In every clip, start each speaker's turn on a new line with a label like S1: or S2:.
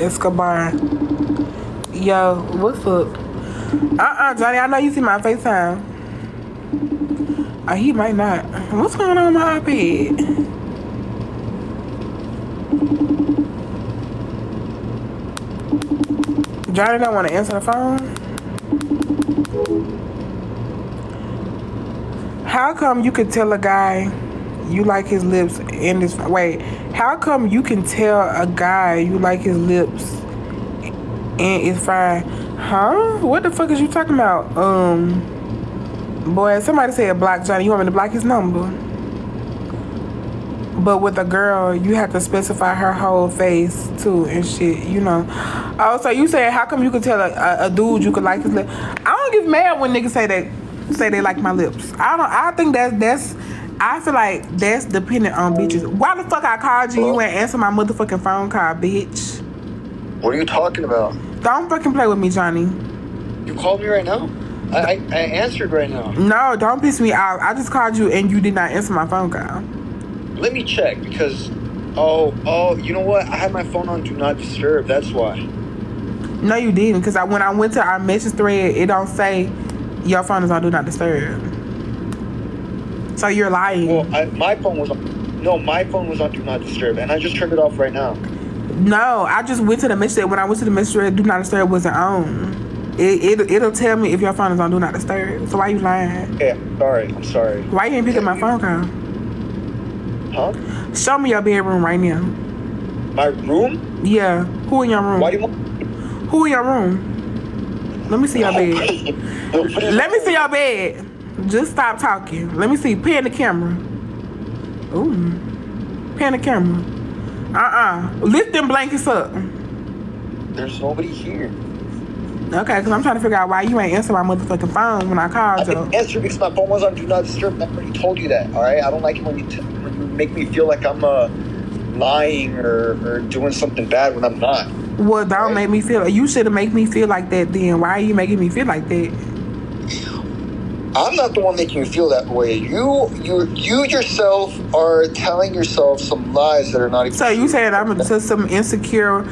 S1: Escobar. Yo, what's up? Uh-uh, Johnny, I know you see my FaceTime. Uh, he might not. What's going on my iPad? Johnny don't want to answer the phone. How come you could tell a guy you like his lips in this way. How come you can tell a guy you like his lips and it's fine? Huh? What the fuck is you talking about? Um, boy, somebody said block Johnny. You want me to block his number? But with a girl, you have to specify her whole face too and shit, you know. Oh, so you say how come you could tell a, a, a dude you could like his lips? I don't get mad when niggas say that say they like my lips. I don't I think that's that's I feel like that's dependent on bitches. Why the fuck I called you? You ain't answer my motherfucking phone call, bitch.
S2: What are you talking about?
S1: Don't fucking play with me, Johnny.
S2: You called me right now? I, I, I answered right now.
S1: No, don't piss me off. I just called you and you did not answer my phone call.
S2: Let me check because, oh, oh, you know what? I had my phone on Do Not Disturb. That's why.
S1: No, you didn't. Because I, when I went to our message thread, it don't say your phone is on Do Not Disturb. So you're lying.
S2: Well, I, my phone was on. No, my phone was on Do Not Disturb, and I just turned it off right now.
S1: No, I just went to the message. When I went to the thread, Do Not Disturb wasn't on. It, it, it'll tell me if your phone is on Do Not Disturb. So why you lying?
S2: Yeah, sorry. I'm sorry.
S1: Why you ain't picking my phone call?
S2: Huh?
S1: Show me your bedroom right now.
S2: My room?
S1: Yeah. Who in your room?
S2: Why do you want?
S1: Who in your room? Let me see your oh, bed. Let me see your bed. Just stop talking. Let me see. Pan the camera. Ooh. Pan the camera. Uh-uh. Lift them blankets up.
S2: There's nobody here.
S1: Okay, because I'm trying to figure out why you ain't answer my motherfucking phone when I
S2: I
S1: called
S2: didn't
S1: you.
S2: answer because my phone was on Do Not Disturb. I already told you that. All right. I don't like it when you, t- when you make me feel like I'm uh, lying or, or doing something bad when I'm not.
S1: Well, don't make me feel. You should have made me feel like that. Then why are you making me feel like that?
S2: I'm not the one making you feel that way. You, you, you yourself are telling yourself some lies that are not even.
S1: So you saying I'm just some insecure,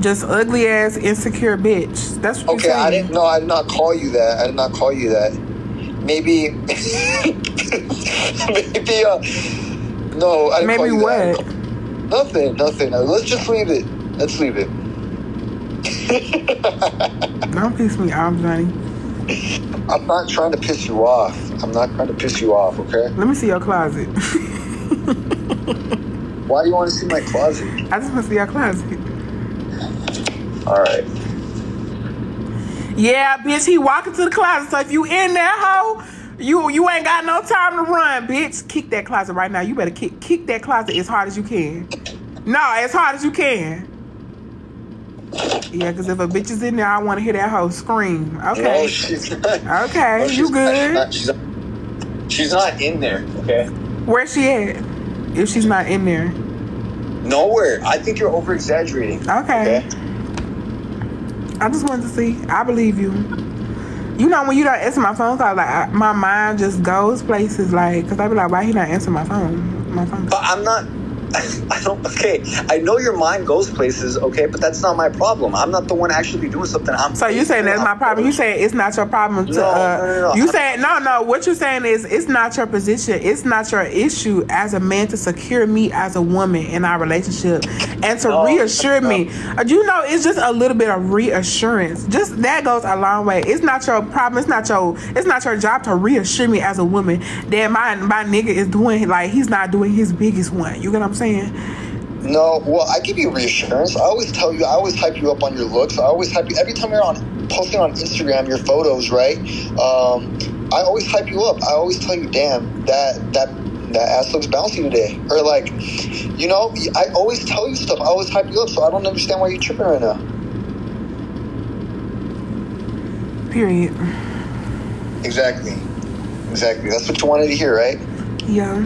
S1: just ugly ass insecure bitch? That's what
S2: Okay,
S1: you're saying.
S2: I didn't. No, I did not call you that. I did not call you that. Maybe, maybe. Uh, no, I didn't call
S1: Maybe
S2: you that.
S1: what?
S2: Nothing, nothing. Uh, let's just leave it. Let's leave it.
S1: Don't piss me off, Johnny.
S2: I'm not trying to piss you off. I'm not trying to piss you off. Okay.
S1: Let me see your closet.
S2: Why do you want to see my closet?
S1: I just want to see your closet.
S2: All right.
S1: Yeah, bitch, he walking to the closet. So if you in there, hoe, you you ain't got no time to run, bitch. Kick that closet right now. You better kick kick that closet as hard as you can. No, as hard as you can. Yeah, because if a bitch is in there, I want to hear that whole scream.
S2: No,
S1: Okay.
S2: she's not.
S1: Okay,
S2: No,
S1: you
S2: she's not-
S1: good.
S2: She's not, she's, not, she's not in there. Okay.
S1: Where's she at? If she's not in there.
S2: Nowhere. I think you're over exaggerating.
S1: Okay. okay. I just wanted to see. I believe you. You know, when you don't answer my phone call, like I, my mind just goes places. Like, cause I be like, why he not answer my phone? My phone.
S2: But I'm not. I don't. Okay, I know your mind goes places. Okay, but that's not my problem. I'm not the one actually doing something. I'm.
S1: So you saying that's my problem? You saying it's not your problem to?
S2: No,
S1: uh,
S2: no, no, no.
S1: You saying no, no. What you're saying is it's not your position. It's not your issue as a man to secure me as a woman in our relationship and to
S2: No,
S1: reassure
S2: no.
S1: me. Uh, You know, it's just a little bit of reassurance. Just that goes a long way. It's not your problem. It's not your. It's not your job to reassure me as a woman that my my nigga is doing like he's not doing his biggest one. You get what I'm saying?
S2: No, well, I give you reassurance. I always tell you. I always hype you up on your looks. I always hype you every time you're on posting on Instagram your photos, right? Um, I always hype you up. I always tell you, damn, that that that ass looks bouncy today, or like, you know, I always tell you stuff. I always hype you up. So I don't understand why you're tripping right now.
S1: Period.
S2: Exactly, exactly. That's what you wanted to hear, right?
S1: Yeah.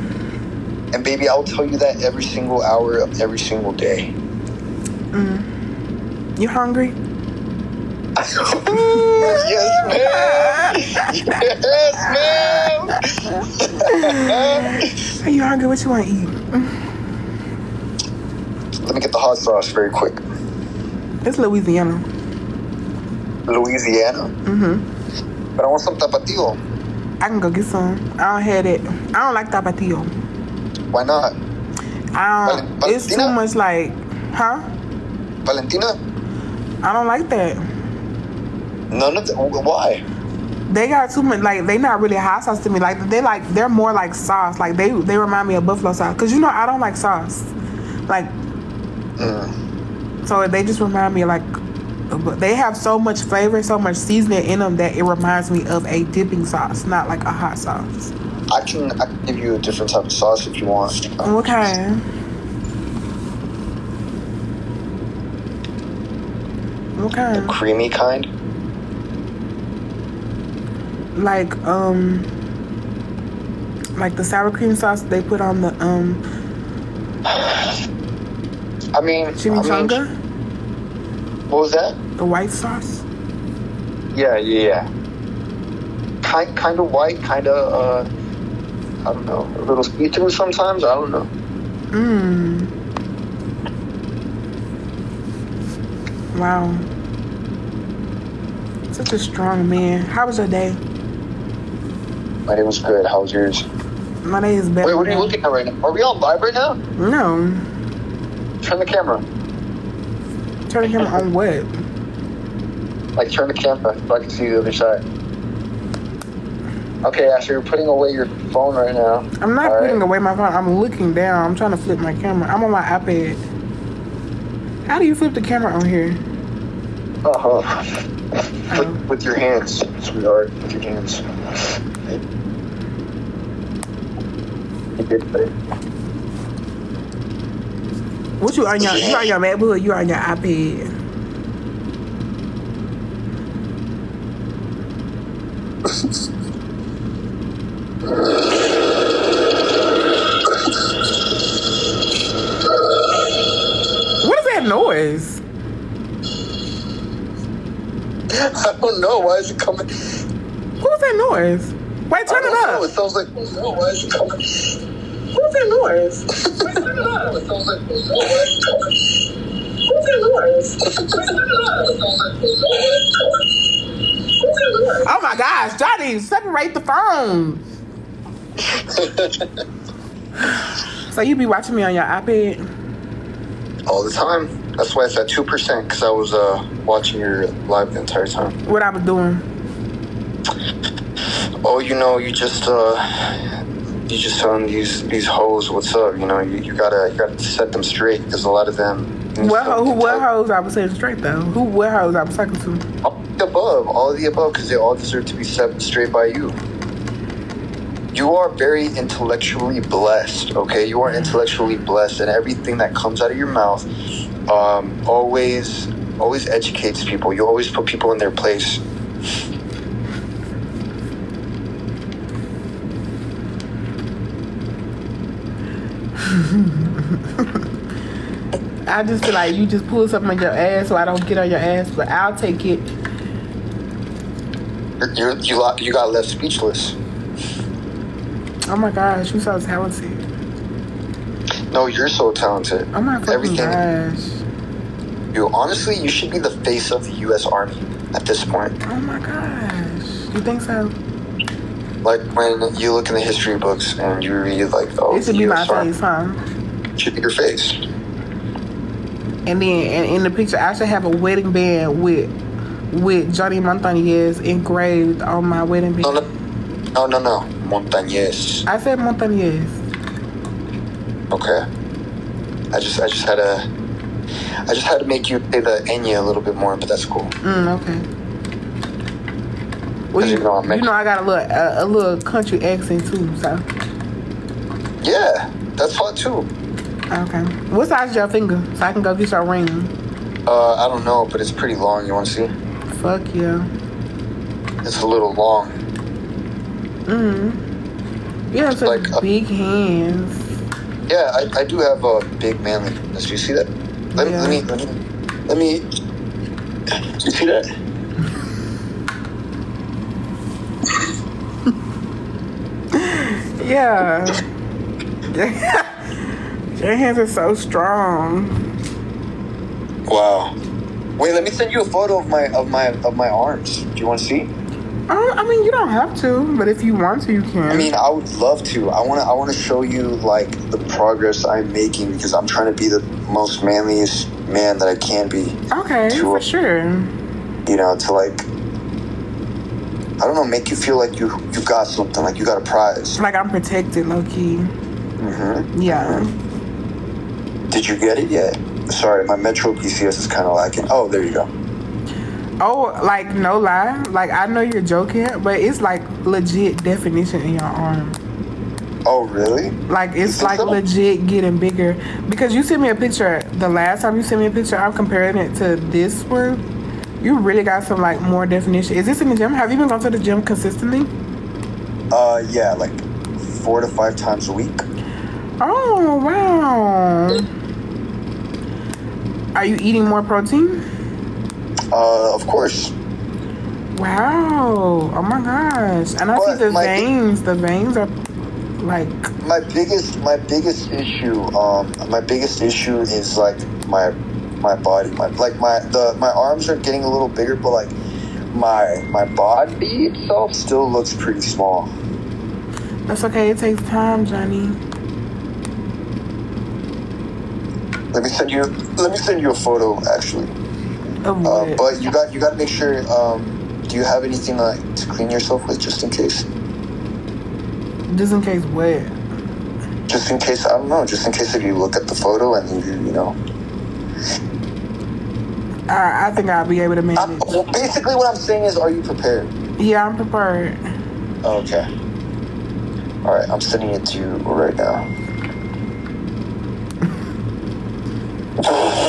S2: And baby, I will tell you that every single hour of every single day.
S1: You hungry?
S2: yes, ma'am. Yes, ma'am.
S1: Are you hungry? What you want to eat?
S2: Let me get the hot sauce very quick.
S1: It's Louisiana.
S2: Louisiana.
S1: Mm-hmm.
S2: But I want some tapatio.
S1: I can go get some. I don't have it. I don't like tapatio.
S2: Why not?
S1: I don't.
S2: Val-
S1: it's too much like, huh?
S2: Valentina?
S1: I don't like that.
S2: None of the, why?
S1: They got too much. Like they not really hot sauce to me. Like they like they're more like sauce. Like they they remind me of buffalo sauce. Cause you know I don't like sauce. Like
S2: Mm.
S1: so they just remind me of, like they have so much flavor, so much seasoning in them that it reminds me of a dipping sauce, not like a hot sauce.
S2: I can I can give you a different type of sauce if you want. Okay.
S1: What kind?
S2: creamy kind.
S1: Like um, like the sour cream sauce they put on the um
S2: I mean, I
S1: chimichanga,
S2: mean, what was that?
S1: the white sauce.
S2: Yeah, yeah, yeah. Kind kind of white, kind of uh, I don't know, a little see-through sometimes. I don't know.
S1: Mmm. Wow. Such a strong man. How was your day?
S2: My day was good. How was yours?
S1: My day is better.
S2: Wait, what are you looking at right now? Are we on live right now?
S1: No.
S2: Turn the camera.
S1: Turn him on what?
S2: Like turn the camera so I can see the other side. Okay, Ashley, you're putting away your phone right now.
S1: I'm not
S2: All right.
S1: putting away my phone. I'm looking down. I'm trying to flip my camera. I'm on my iPad. How do you flip the camera on here?
S2: Uh-huh. With, with your hands, sweetheart. With your hands. You did it.
S1: What you on your you on your MacBook? You on your iPad? What is that noise?
S2: I don't know. Why is it coming?
S1: What was that noise? Wait, turn
S2: I
S1: it
S2: don't know.
S1: up.
S2: It sounds like. No, why is it coming?
S1: What was that noise?
S2: Wait, turn it up. It sounds like. No, why is it coming? What's that noise? Wait, turn it up. It sounds like. No, why is it coming? What's that noise?
S1: Oh my gosh, Johnny, separate the phone. So you be watching me on your iPad?
S2: All the time. That's why it's at two percent because I was uh watching your live the entire time.
S1: What I was doing?
S2: Oh, you know, you just uh, you just telling these these hoes what's up. You know, you, you gotta you gotta set them straight because a lot of them.
S1: What ho- who what hoes I was saying straight though? Who what hoes I was talking to?
S2: All the above, all of the above, because they all deserve to be set straight by you. You are very intellectually blessed, okay? You are intellectually blessed, and everything that comes out of your mouth um, always, always educates people. You always put people in their place.
S1: I just feel like you just pull something on your ass so I don't get on your ass, but I'll take it.
S2: You're, you you got left speechless.
S1: Oh my gosh, you so talented.
S2: No, you're so talented.
S1: Oh my
S2: Everything.
S1: gosh.
S2: You honestly, you should be the face of the U.S. Army at this point.
S1: Oh my gosh. You think so?
S2: Like when you look in the history books and you read like, oh,
S1: It should be my
S2: Army,
S1: face, huh?
S2: it should be your face.
S1: And then and in the picture, I should have a wedding band with with Johnny Montañez engraved on my wedding
S2: No,
S1: band.
S2: no, no, no, no. Montañez.
S1: I said Montañez.
S2: Okay. I just, I just had to, I just had to make you say the Enya a little bit more, but that's cool.
S1: Mm, okay. Well, you,
S2: you know
S1: you know I got a little a, a little country accent too, so
S2: Yeah, that's hot too.
S1: okay. What size is your finger? So I can go get your ring.
S2: Uh, I don't know, but it's pretty long. You want to see?
S1: Fuck yeah.
S2: It's a little long.
S1: Mm. You have such
S2: Like, uh,
S1: big hands.
S2: Yeah, I, I do have a big manly. Do you see that? Let,
S1: Yeah.
S2: let me, let me, let me. Do you see that?
S1: Yeah. your hands are so strong.
S2: Wow. Wait, let me send you a photo of my of my of my arms. Do you want to see?
S1: Um, I mean, you don't have to, but if you want to, you can.
S2: I mean, I would love to. I want to. I want to show you like the progress I'm making because I'm trying to be the most manliest man that I can be.
S1: okay,
S2: to-
S1: for sure.
S2: You know, to like, I don't know, make you feel like you you got something, like you got a prize.
S1: Like I'm protected, low key.
S2: hmm
S1: Yeah.
S2: Did you get it yet? Sorry, my Metro PCS is kind of lacking. Oh, there you go.
S1: Oh, like no lie, like I know you're joking, but it's like legit definition in your arm.
S2: Oh, really?
S1: Like it's like
S2: so?
S1: legit getting bigger because you sent me a picture. The last time you sent me a picture, I'm comparing it to this one. You really got some like more definition. Is this in the gym? Have you been going to the gym consistently?
S2: Uh, yeah, like four to five times a week.
S1: Oh wow. Are you eating more protein?
S2: Uh, of course.
S1: Wow. Oh my gosh. And I
S2: But
S1: see the veins. The veins are like
S2: my biggest my biggest issue um my biggest issue is like my my body my like my the my arms are getting a little bigger but like my my body itself still looks pretty small
S1: that's okay. It takes time, Johnny.
S2: let me send you let me send you a photo actually uh, but you got you got to make sure um do you have anything like to clean yourself with just in case
S1: Just in case where?
S2: just in case I don't know just in case if you look at the photo and you you know
S1: I, I think I'll be able to
S2: I'm, well, basically what I'm saying is are you prepared
S1: Yeah, I'm prepared.
S2: Okay. All right, I'm sending it to you right now.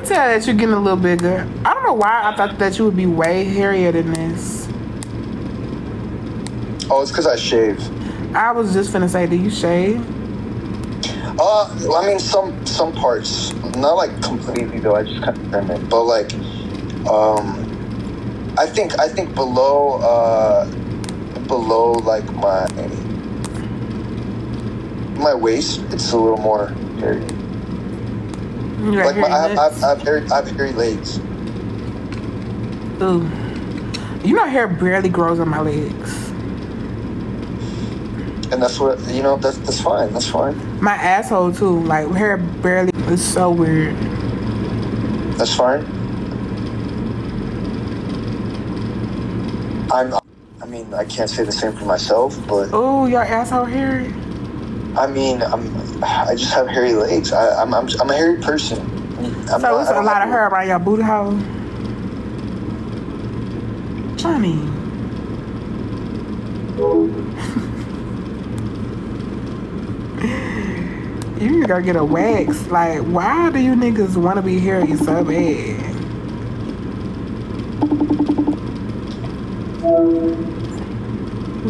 S1: Can tell that you're getting a little bigger. I don't know why I thought that you would be way hairier than this.
S2: Oh, it's because I shave.
S1: I was just finna say, do you shave?
S2: Uh, I mean some some parts, not like completely though. I just kind of trim it, but like, um, I think I think below uh below like my my waist, it's a little more hairy. Like my, I,
S1: hairy
S2: have, I,
S1: nuts?
S2: have, I have hairy I have hairy legs.
S1: Ooh. You know, hair barely grows on my legs.
S2: And that's what you know. That's that's fine. That's fine.
S1: My asshole too. Like hair barely. It's so weird.
S2: That's fine. I'm. I mean, I can't say the same for myself, but
S1: Oh, your asshole hair.
S2: I mean, I'm. I just have hairy legs. I, I'm. I'm. I'm a hairy person. I'm
S1: So it's
S2: I
S1: a lot of hair around your booty hole. Johnny. You need to go get a wax. Like, why do you niggas want to be hairy so bad?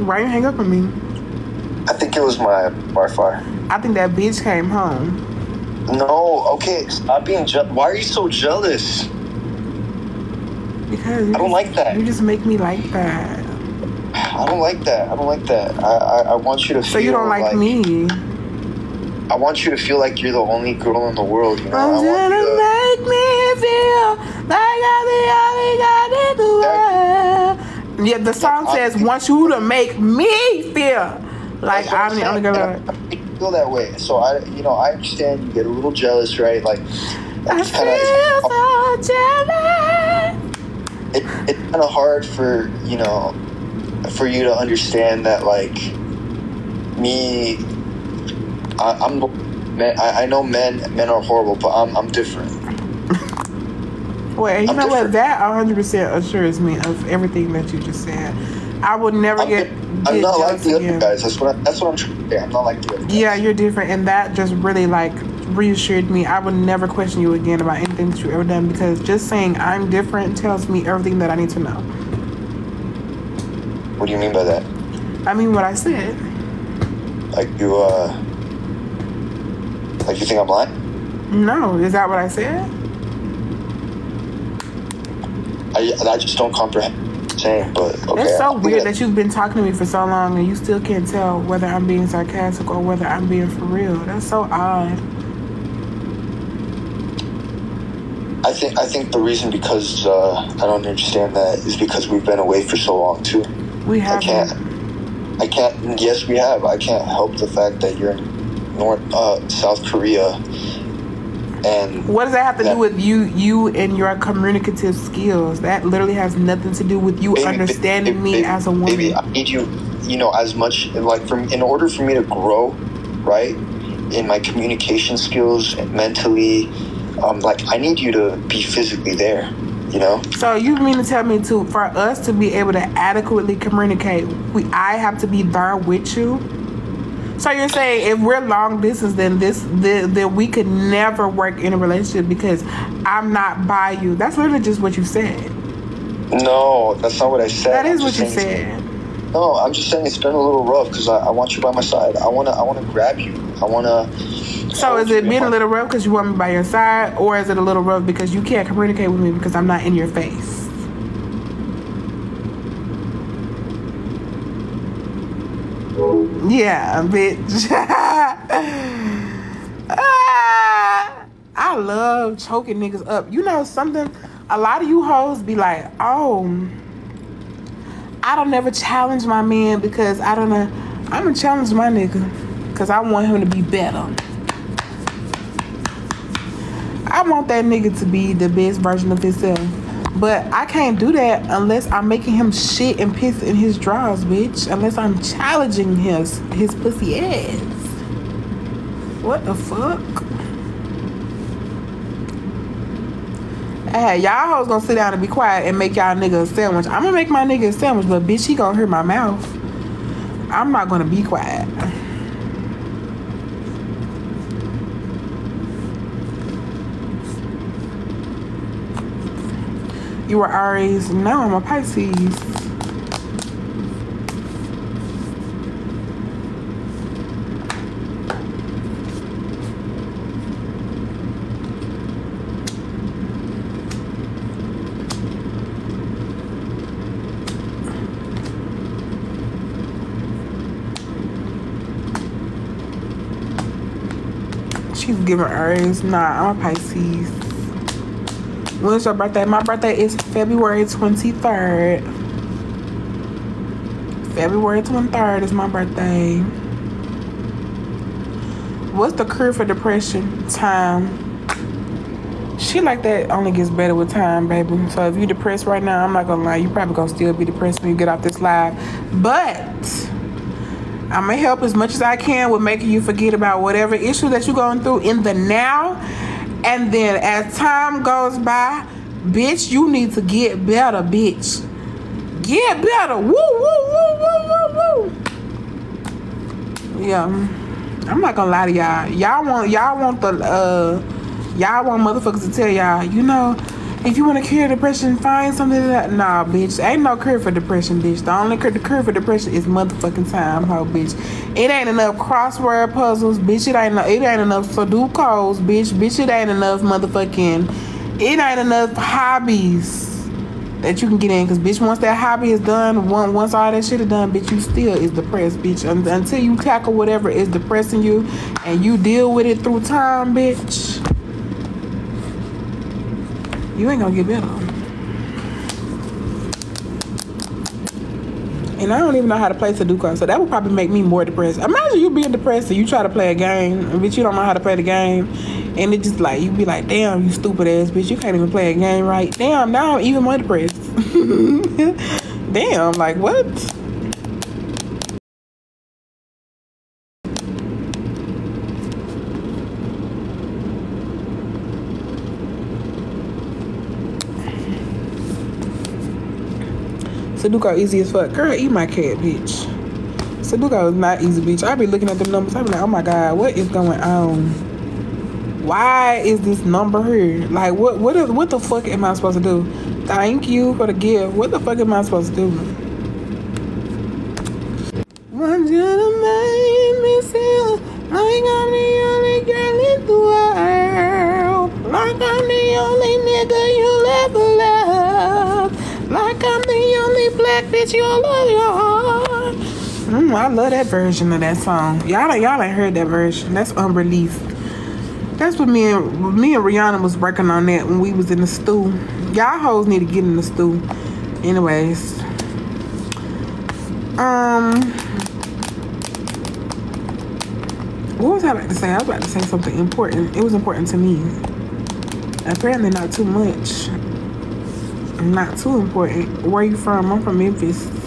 S1: Why you hang up on me?
S2: I think it was my Wi-Fi.
S1: I think that bitch came home.
S2: No. Okay. Stop being. Je- Why are you so jealous?
S1: Because
S2: I don't like that.
S1: You just make me like that.
S2: I don't like that. I don't like that. I. I, I want you to.
S1: So you
S2: feel
S1: don't like, me.
S2: I want you to feel like you're the only girl in the world. You know.
S1: I'm gonna
S2: to-
S1: make me feel like I'm the only God in the world. Yeah, the song says, "Want you to make me feel like I'm the only girl."
S2: I feel that way. So I, you know, I understand you get a little jealous, right? Like,
S1: I
S2: it's kind of
S1: feel so jealous.
S2: it, it's kind of hard for you know, for you to understand that like me, I, I'm. I, I know men men are horrible, but I'm I'm different.
S1: Well, you
S2: I'm
S1: know what? That 100 percent assures me of everything that you just said. I would never
S2: I'm,
S1: get.
S2: I'm not like the other guys. That's what I, that's what I'm trying to say. I'm not like the other guys.
S1: Yeah, you're different, and that just really like reassured me. I would never question you again about anything that you've ever done because just saying I'm different tells me everything that I need to know.
S2: What do you mean by that?
S1: I mean what I said.
S2: Like you, uh, like you think I'm lying?
S1: No, is that what I said?
S2: I, I just don't comprehend saying, but okay.
S1: It's so weird that you've been talking to me for so long and you still can't tell whether I'm being sarcastic or whether I'm being for real. That's so odd.
S2: I think I think the reason because uh, I don't understand that is because we've been away for so long too.
S1: We have.
S2: I can't. I can't. Yes, we have. I can't help the fact that you're in North uh, South Korea, and
S1: What does that have to
S2: that-
S1: do with you, you and your communicative skills? That literally has nothing to do with you
S2: Baby,
S1: understanding
S2: baby,
S1: me
S2: baby,
S1: as a woman.
S2: Baby, I need you. You know, as much like from in order for me to grow, right, in my communication skills and mentally, um, like I need you to be physically there. You know.
S1: So you mean to tell me to for us to be able to adequately communicate, we I have to be there with you? So you're saying if we're long distance, then this then, then we could never work in a relationship because I'm not by you. That's literally just what you said.
S2: No, that's not what I said.
S1: That is what you said.
S2: No, I'm just saying it's been a little rough because I, I want you by my side. I wanna I wanna grab you. I wanna.
S1: So
S2: hold
S1: is it being a little rough because you want me by your side, or is it a little rough because you can't communicate with me because I'm not in your face? Yeah, bitch. Ah, I love choking niggas up. You know something? A lot of you hoes be like, oh, I don't never challenge my man because I don't know. I'm gonna challenge my nigga because I want him to be better. I want that nigga to be the best version of himself. But I can't do that unless I'm making him shit and piss in his drawers, bitch. Unless I'm challenging his his pussy ass. What the fuck? Hey, y'all hoes gonna sit down and be quiet and make y'all nigga a sandwich. I'm gonna make my nigga a sandwich, but bitch, he gonna hurt my mouth. I'm not gonna be quiet. You were Aries. No, I'm a Pisces. She's giving Aries. Nah, I'm a Pisces. When's your birthday? My birthday is February 23rd. February 23rd is my birthday. What's the cure for depression? Time. Shit like that only gets better with time, baby. So if you're depressed right now, I'm not gonna lie, you probably gonna still be depressed when you get off this live. But I'm gonna help as much as I can with making you forget about whatever issue that you're going through in the now. And then as time goes by, bitch, you need to get better, bitch. Get better. Woo, woo, woo, woo, woo, woo. Yeah. I'm not gonna lie to y'all. Y'all want y'all want the uh y'all want motherfuckers to tell y'all, you know, if you want to cure depression, find something that nah, bitch. Ain't no cure for depression, bitch. The only cure, the cure for depression is motherfucking time, ho, bitch. It ain't enough crossword puzzles, bitch. It ain't no, it ain't enough Sudokus, bitch. Bitch, it ain't enough motherfucking. It ain't enough hobbies that you can get in, cause bitch, once that hobby is done, one, once all that shit is done, bitch, you still is depressed, bitch. Until you tackle whatever is depressing you, and you deal with it through time, bitch. You ain't gonna get better. And I don't even know how to play Sudoku, so that would probably make me more depressed. Imagine you being depressed and you try to play a game, bitch, you don't know how to play the game, and it just like you be like, damn, you stupid ass bitch, you can't even play a game right. Damn, now I'm even more depressed. damn, like what? Sudoku easy as fuck. Girl, eat my cat, bitch. Sudoku is not easy, bitch. I be looking at the numbers. I be like, oh my god, what is going on? Why is this number here? Like, what, what, is, what the fuck am I supposed to do? Thank you for the gift. What the fuck am I supposed to do? Only girl in the world. Bitch you'll love your heart. Mm, I love that version of that song. Y'all, y'all ain't heard that version. That's unreleased. That's what me and me and Rihanna was working on that when we was in the stew. Y'all hoes need to get in the stew. Anyways. Um what was I about to say? I was about to say something important. It was important to me. Apparently not too much. Not too important. Where you from? I'm from Memphis.